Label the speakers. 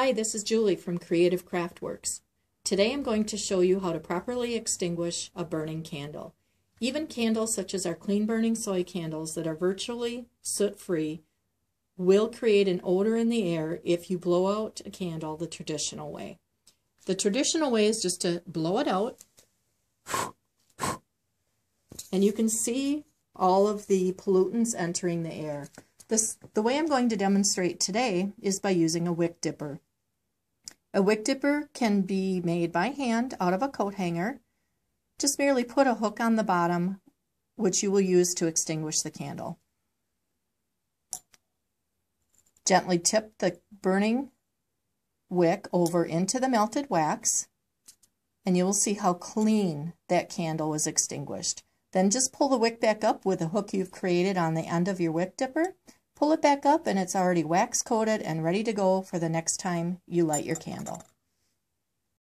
Speaker 1: Hi, this is Julie from Kreative Kraftwerks. Today I'm going to show you how to properly extinguish a burning candle. Even candles such as our clean burning soy candles that are virtually soot free will create an odor in the air if you blow out a candle the traditional way. The traditional way is just to blow it out and you can see all of the pollutants entering the air. This, the way I'm going to demonstrate today is by using a wick dipper. A wick dipper can be made by hand out of a coat hanger. Just merely put a hook on the bottom, which you will use to extinguish the candle. Gently tip the burning wick over into the melted wax, and you will see how clean that candle was extinguished. Then just pull the wick back up with a hook you've created on the end of your wick dipper Pull it back up and it's already wax coated and ready to go for the next time you light your candle.